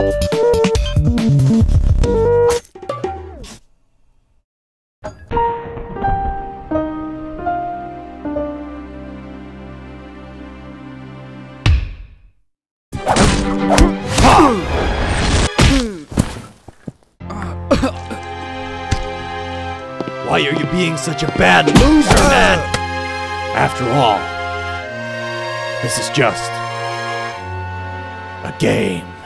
Why are you being such a bad loser, man? After all, this is just a game.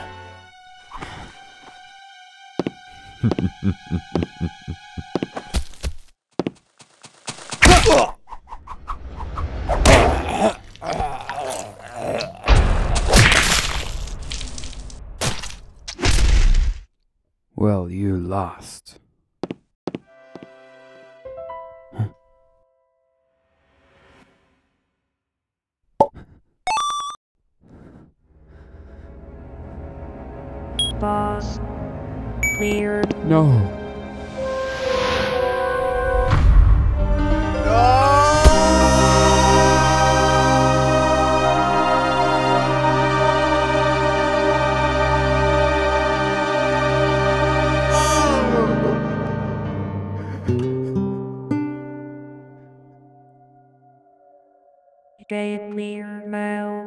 Well, you lost. Boss. Clear. No. Stay clear now.